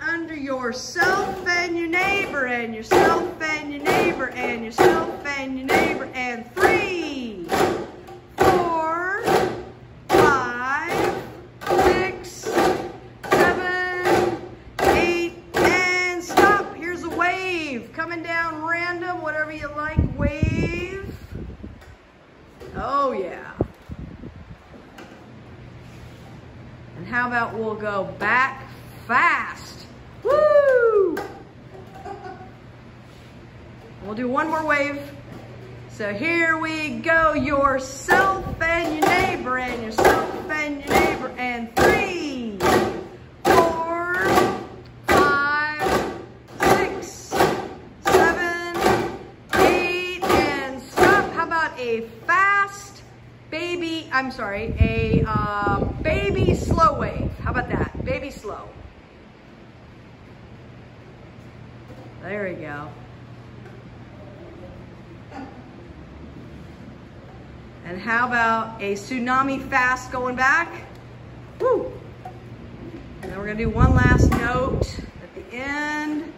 under yourself and your neighbor and yourself and your neighbor and yourself and your neighbor and three, four, five, six, seven, eight, and stop. Here's a wave coming down random, whatever you like, wave. Oh yeah. And how about we'll go back fast. Woo! We'll do one more wave. So here we go. Yourself and your neighbor and yourself and your neighbor and three, four, five, six, seven, eight, and stop. How about a fast baby, I'm sorry, a uh, baby slow wave. How about that? Baby slow. There we go. And how about a tsunami fast going back? Woo! And then we're gonna do one last note at the end.